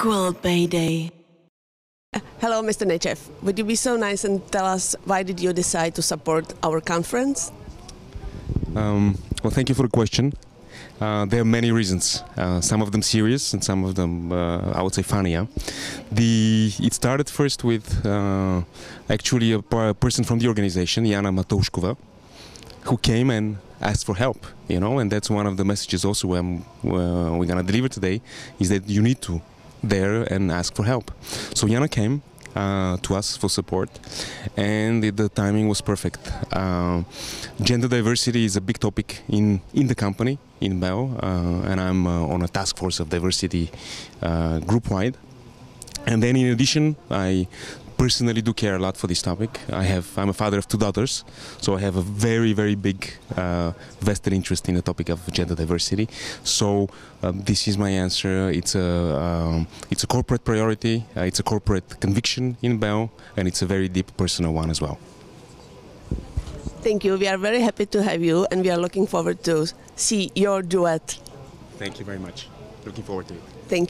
Equal Pay Day. Hello, Mr. Nechev. Would you be so nice and tell us why did you decide to support our conference? Um, well, thank you for the question. Uh, there are many reasons. Uh, some of them serious, and some of them, uh, I would say, funny. Yeah? The it started first with uh, actually a, per- person from the organization, Jana Matoshkova, who came and asked for help. You know, and that's one of the messages also uh, we're gonna deliver today is that you need to there and ask for help. So Yana came uh, to us for support, and the, timing was perfect. Uh, gender diversity is a big topic in, in the company, in Bell, uh, and I'm uh, on a task force of diversity uh, group wide. And then in addition, I personally do care a lot for this topic. I have I'm a father of two daughters, so I have a very very big uh, vested interest in the topic of gender diversity. So um, this is my answer. It's a um, it's a corporate priority. Uh, it's a corporate conviction in Bell, and it's a very deep personal one as well. Thank you. We are very happy to have you, and we are looking forward to see your duet. Thank you very much. Looking forward to it. Thank